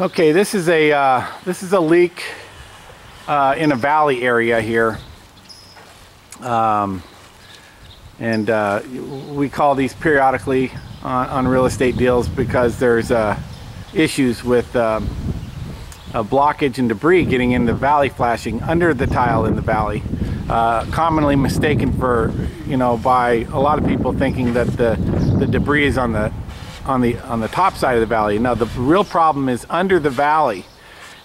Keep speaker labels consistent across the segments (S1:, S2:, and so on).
S1: Okay, this is a uh, this is a leak uh, in a valley area here, um, and uh, we call these periodically on, on, real estate deals because there's uh, issues with um, blockage and debris getting in the valley flashing under the tile in the valley. Uh, commonly mistaken for, you know, by a lot of people thinking that the the debris is on the on the on the top side of the valley. Now the real problem is under the valley,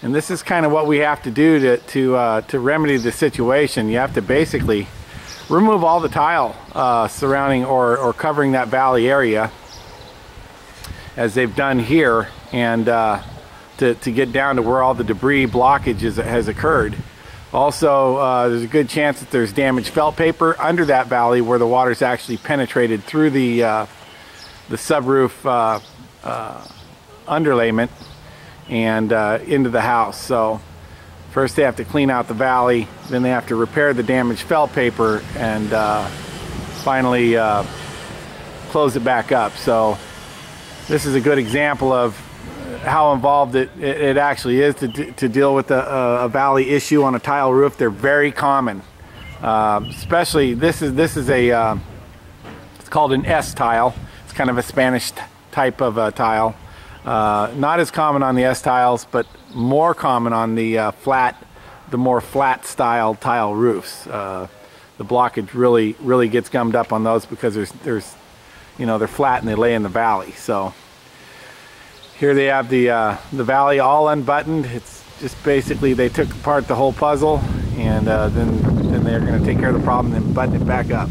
S1: and this is kind of what we have to do to to uh, to remedy the situation. You have to basically remove all the tile uh, surrounding or or covering that valley area, as they've done here, and uh, to to get down to where all the debris blockage is, has occurred. Also, uh, there's a good chance that there's damaged felt paper under that valley where the water's actually penetrated through the uh, the subroof uh, uh, underlayment and uh, into the house. So first they have to clean out the valley, then they have to repair the damaged felt paper and uh, finally uh, close it back up. So this is a good example of how involved it, it, actually is to, to deal with a, a, valley issue on a tile roof. They're very common. Uh, especially this is this is a it's called an S tile it's kind of a Spanish type of uh, tile. Uh, not as common on the S tiles, but more common on the uh, flat, the more flat style tile roofs. Uh, the blockage really, really gets gummed up on those because there's, there's, you know, they're flat and they lay in the valley. So here they have the, uh, the valley all unbuttoned. It's just basically they took apart the whole puzzle and then, then they're going to take care of the problem and button it back up.